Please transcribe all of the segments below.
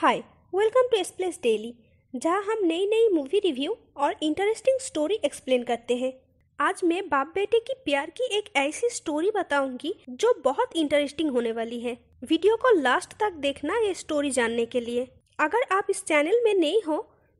Hi welcome to एसप्लेस daily जहाँ हम नई नई मूवी रिव्यू और इंटरेस्टिंग स्टोरी एक्सप्लेन करते हैं। आज मैं बाप बेटे की प्यार की एक ऐसी स्टोरी बताऊँगी जो बहुत इंटरेस्टिंग होने वाली है। वीडियो को लास्ट तक देखना ये स्टोरी जानने के लिए। अगर आप इस चैनल में नए हो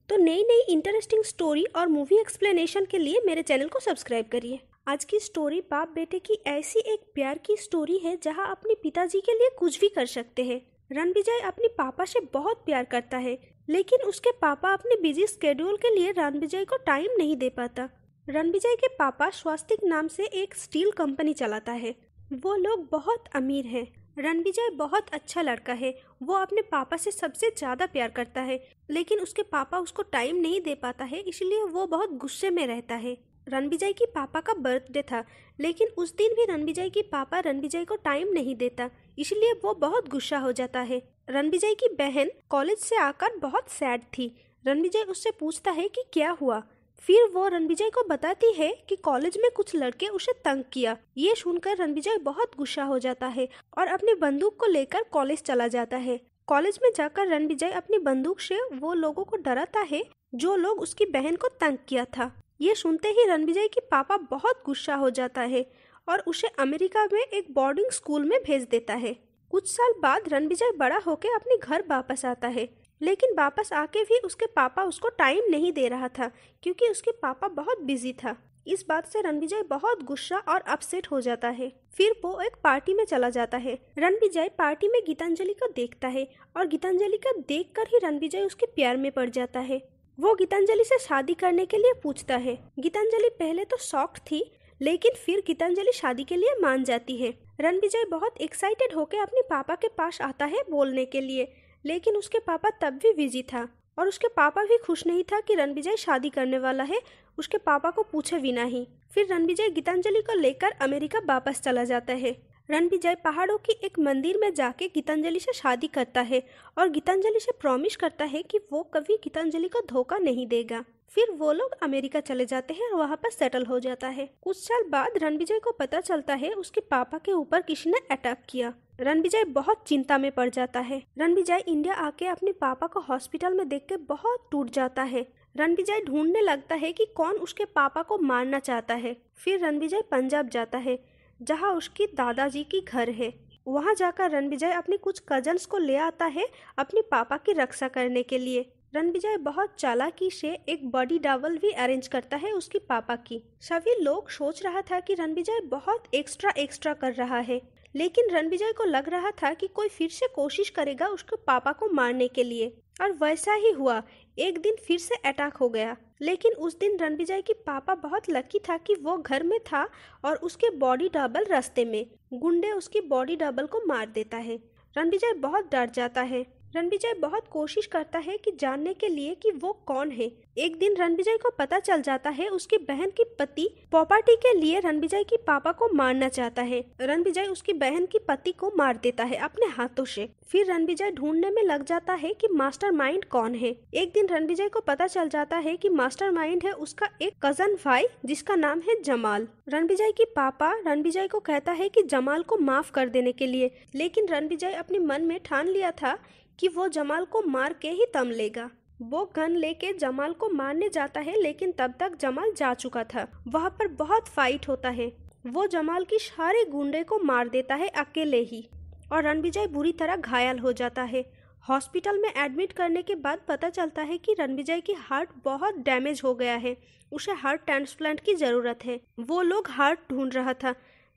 तो नई नई इंटरेस्टिंग स्टोरी और मूवी एक्सप्लेनेशन के लिए मेरे चैनल को सब्सक्राइब करिए। आज की स्टोरी बाप बेटे की ऐसी एक प्यार की स्टोरी है जहाँ अपने पिताजी के लिए कुछ भी कर सकते हैं। रणविजय अपने पापा से बहुत प्यार करता है, लेकिन उसके पापा अपने बिज़ी स्केड्यूल के लिए रणविजय को टाइम नहीं दे पाता। रणविजय के पापा स्वास्तिक नाम से एक स्टील कंपनी चलाता है। वो लोग बहुत अमीर हैं। रणविजय बहुत अच्छा लड़का है। वो अपने पापा से सबसे ज़्यादा प्यार करता है, लेकिन उसके पापा उसको टाइम नहीं दे पाता है, इसलिए वो बहुत गुस्से में रहता है। रणविजय की पापा का बर्थडे था, लेकिन उस दिन भी रणविजय की पापा रणविजय को टाइम नहीं देता, इसलिए वो बहुत गुस्सा हो जाता है। रणविजय की बहन कॉलेज से आकर बहुत सैड थी। रणविजय उससे पूछता है कि क्या हुआ? फिर वो रणविजय को बताती है कि कॉलेज में कुछ लड़के उसे तंग किया। ये सुनकर रणविजय बहुत गुस्सा हो जाता है और अपनी बंदूक को लेकर कॉलेज चला जाता है। कॉलेज में जाकर रणविजय अपनी बंदूक से वो लोगों को डराता है, जो लोग उसकी बहन को तंग किया था। ये सुनते ही रणविजय की पापा बहुत गुस्सा हो जाता है और उसे अमेरिका में एक बोर्डिंग स्कूल में भेज देता है। कुछ साल बाद रणविजय बड़ा होकर अपने घर वापस आता है, लेकिन वापस आके भी उसके पापा उसको टाइम नहीं दे रहा था, क्योंकि उसके पापा बहुत बिज़ी था। इस बात से रणविजय बहुत गुस्सा और अपसेट हो जाता है। फिर वो एक पार्टी में चला जाता है। रणविजय पार्टी में गीतांजलि को देखता है और गीतांजलि को देखकर ही रणविजय उसके प्यार में पड़ जाता है। वो गीतांजलि से शादी करने के लिए पूछता है। गीतांजलि पहले तो शॉक थी, लेकिन फिर गीतांजलि शादी के लिए मान जाती है। रणविजय बहुत एक्साइटेड होकर अपने पापा के पास आता है बोलने के लिए, लेकिन उसके पापा तब भी बिज़ी था। और उसके पापा भी खुश नहीं था कि रणविजय शादी करने वाला है, उसके पापा को पूछे बिना ही। फिर रणविजय गीतांजलि को लेकर अमेरिका वापस चला जाता है। रणविजय पहाड़ों की एक मंदिर में जाके गीतांजलि से शादी करता है और गीतांजलि से प्रॉमिस करता है कि वो कभी गीतांजलि को धोखा नहीं देगा। फिर वो लोग अमेरिका चले जाते हैं और वहाँ पर सेटल हो जाता है। कुछ साल बाद रणविजय को पता चलता है उसके पापा के ऊपर किसी ने अटैक किया। रणविजय बहुत चिंता में पड़ जाता है। रणविजय इंडिया आके अपने पापा को हॉस्पिटल में देख के बहुत टूट जाता है। रणविजय ढूँढने लगता है कि कौन उसके पापा को मारना चाहता है। फिर रणविजय पंजाब जाता है। जहाँ उसकी दादाजी की घर है। वहाँ जाकर रणविजय अपने कुछ कजन्स को ले आता है अपने पापा की रक्षा करने के लिए। रणविजय बहुत चालाकी से एक बॉडी डावल भी अरेंज करता है उसके पापा की। सभी लोग सोच रहा था कि रणविजय बहुत एक्स्ट्रा एक्स्ट्रा कर रहा है। लेकिन रणविजय को लग रहा था कि कोई फिर से कोशिश करेगा उसके पापा को मारने के लिए। और वैसा ही हुआ एक दिन फिर से अटैक हो गया। लेकिन उस दिन रणविजय की पापा बहुत लकी था कि वो घर में था और उसके बॉडी डबल रास्ते में। गुंडे उसकी बॉडी डबल को मार देता है। रणविजय बहुत डर जाता है। रणविजय बहुत कोशिश करता है कि जानने के लिए कि वो कौन है। एक दिन रणविजय को पता चल जाता है उसकी बहन की पति प्रॉपर्टी के लिए रणविजय की पापा को मारना चाहता है। रणविजय उसकी बहन की पति को मार देता है अपने हाथों से। फिर रणविजय ढूँढने में लग जाता है कि मास्टर माइंड कौन है। एक दिन रणविजय को पता चल जाता है कि मास्टर माइंड है उसका एक कज़न भाई जिसका नाम है जमाल। रणविजय की पापा रणविजय को कहता है कि जमाल को माफ़ कर देने के लिए। लेकिन रणविजय अपने मन में ठान लिया था कि वो जमाल को मार के ही तम लेगा। वो गन लेके जमाल को मारने जाता है, लेकिन तब तक जमाल जा चुका था। वहाँ पर बहुत फाइट होता है। वो जमाल की सारे गुंडे को मार देता है अकेले ही। और रणविजय बुरी तरह घायल हो जाता है। हॉस्पिटल में एडमिट करने के बाद पता चलता है कि रणविजय की हार्ट बहुत डैमेज हो गया है। उसे हार्ट ट्रांसप्लांट की ज़रूरत है। वो लोग हार्ट ढूंढ रहा था।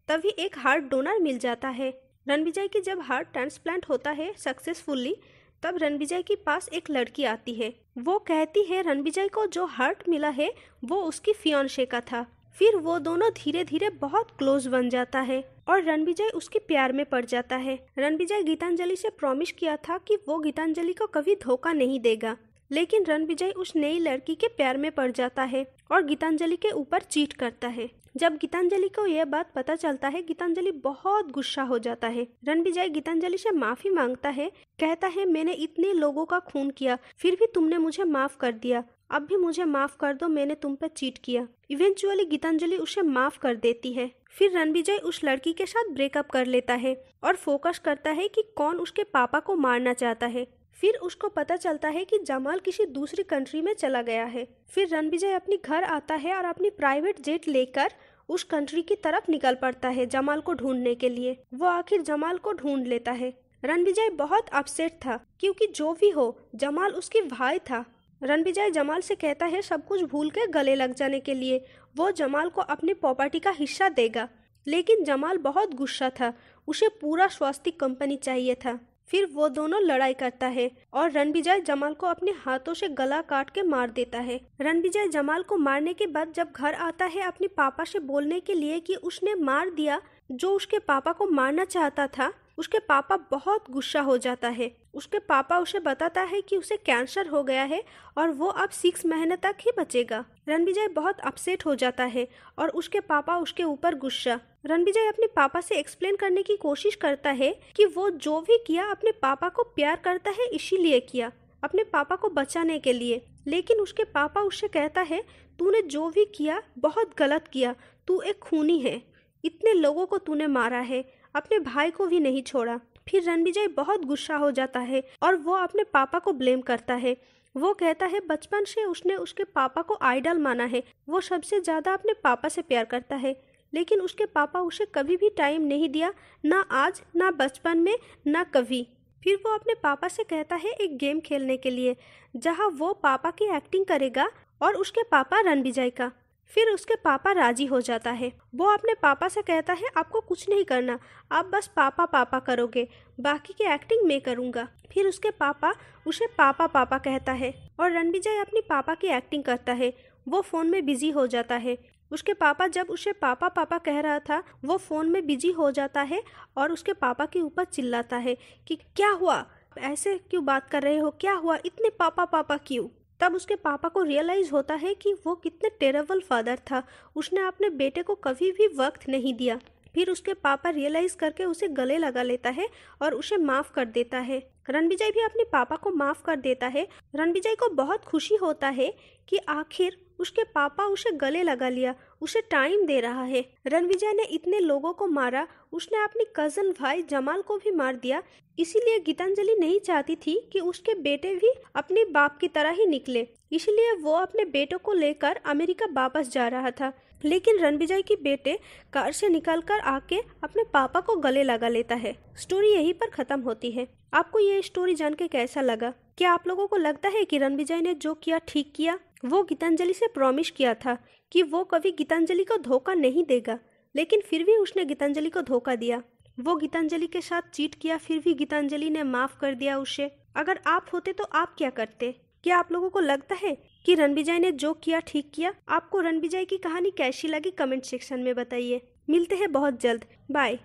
तभी एक हार्ट डोनर मिल जाता है। रणविजय की जब हार्ट ट्रांसप्लांट होता है सक्सेसफुली, तब रणविजय के पास एक लड़की आती है। वो कहती है, रणविजय को जो हार्ट मिला है, वो उसकी फियोनशे का था। फिर वो दोनों धीरे धीरे बहुत क्लोज बन जाता है और रणविजय उसके प्यार में पड़ जाता है। रणविजय गीतांजलि से प्रॉमिस किया था कि वो गीतांजलि को कभी धोखा नहीं देगा, लेकिन रणविजय उस नई लड़की के प्यार में पड़ जाता है। और गीतांजलि के ऊपर चीट करता है। जब गीतांजलि को यह बात पता चलता है, गीतांजलि बहुत गुस्सा हो जाता है। रणविजय गीतांजलि से माफ़ी माँगता है, कहता है, मैंने इतने लोगों का खून किया, फिर भी तुमने मुझे माफ़ कर दिया। अब भी मुझे माफ़ कर दो, मैंने तुम पर चीट किया। इवेंचुअली गीतांजलि उसे माफ़ कर देती है। फिर रणविजय उस लड़की के साथ ब्रेकअप कर लेता है और फोकस करता है कि कौन उसके पापा को मारना चाहता है। फिर उसको पता चलता है कि जमाल किसी दूसरी कंट्री में चला गया है। फिर रणविजय अपनी घर आता है और अपनी प्राइवेट जेट लेकर उस कंट्री की तरफ़ निकल पड़ता है जमाल को ढूँढने के लिए। वो आखिर जमाल को ढूंढ लेता है। रणविजय बहुत अपसेट था, क्योंकि जो भी हो, जमाल उसकी भाई था। रणविजय जमाल से कहता है, सब कुछ भूल के गले लग जाने के लिए वो जमाल को अपनी प्रॉपर्टी का हिस्सा देगा। लेकिन जमाल बहुत गुस्सा था, उसे पूरा स्वास्थ्य कंपनी चाहिए था। फिर वो दोनों लड़ाई करता है और रणविजय जमाल को अपने हाथों से गला काट के मार देता है। रणविजय जमाल को मारने के बाद जब घर आता है अपने पापा से बोलने के लिए कि उसने मार दिया, जो उसके पापा को मारना चाहता था उसके पापा बहुत गुस्सा हो जाता है। उसके पापा उसे बताता है कि उसे कैंसर हो गया है और वो अब सिक्स महीने तक ही बचेगा। रणविजय बहुत अपसेट हो जाता है और उसके पापा उसके ऊपर गुस्सा। रणविजय अपने पापा से एक्सप्लेन करने की कोशिश करता है कि वो जो भी किया अपने पापा को प्यार करता है, इसीलिए किया, अपने पापा को बचाने के लिए। लेकिन उसके पापा उससे कहता है, तूने जो भी किया, बहुत गलत किया, तू एक खूनी है। इतने लोगों को तूने मारा है, अपने भाई को भी नहीं छोड़ा। फिर रणविजय बहुत गुस्सा हो जाता है और वो अपने पापा को ब्लेम करता है। वो कहता है, बचपन से उसने उसके पापा को आइडल माना है। वो सबसे ज़्यादा अपने पापा से प्यार करता है। लेकिन उसके पापा उसे कभी भी टाइम नहीं दिया, ना आज, ना बचपन में, ना कभी। फिर वो अपने पापा से कहता है, एक गेम खेलने के लिए, जहाँ वो पापा की एक्टिंग करेगा और उसके पापा रणविजय का। फिर उसके पापा राज़ी हो जाता है। वो अपने पापा से कहता है, आपको कुछ नहीं करना, आप बस पापा पापा करोगे, बाकी की एक्टिंग मैं करूँगा। फिर उसके पापा उसे पापा पापा कहता है और रणविजय अपनी पापा की एक्टिंग करता है। वो फ़ोन में बिज़ी हो जाता है। उसके पापा जब उसे पापा पापा कह रहा था, वो फ़ोन में बिज़ी हो जाता है और उसके पापा के ऊपर चिल्लाता है कि, क्या हुआ? ऐसे क्यों बात कर रहे हो? क्या हुआ? इतने पापा पापा क्यों? तब उसके पापा को रियलाइज़ होता है कि वो कितने टेरेबल फादर था। उसने अपने बेटे को कभी भी वक्त नहीं दिया। फिर उसके पापा रियलाइज़ करके उसे गले लगा लेता है और उसे माफ़ कर देता है। रणविजय भी अपने पापा को माफ़ कर देता है। रणविजय को बहुत खुशी होता है कि आखिर उसके पापा उसे गले लगा लिया, उसे टाइम दे रहा है। रणविजय ने इतने लोगों को मारा, उसने अपनी कज़न भाई जमाल को भी मार दिया, इसीलिए गीतांजलि नहीं चाहती थी कि उसके बेटे भी अपने बाप की तरह ही निकले। इसलिए वो अपने बेटों को लेकर अमेरिका वापस जा रहा था। लेकिन रणविजय की बेटे कार से निकलकर आके अपने पापा को गले लगा लेता है। स्टोरी यहीं पर खत्म होती है। आपको ये स्टोरी जान के कैसा लगा? क्या आप लोगों को लगता है कि रणविजय ने जो किया, ठीक किया? वो गीतांजलि से प्रॉमिस किया था कि वो कभी गीतांजलि को धोखा नहीं देगा, लेकिन फिर भी उसने गीतांजलि को धोखा दिया। वो गीतांजलि के साथ चीट किया, फिर भी गीतांजलि ने माफ़ कर दिया उसे। अगर आप होते तो आप क्या करते? क्या आप लोगों को लगता है कि रणविजय ने जो किया, ठीक किया? आपको रणविजय की कहानी कैसी लगी? कमेंट सेक्शन में बताइए। मिलते हैं बहुत जल्द। बाय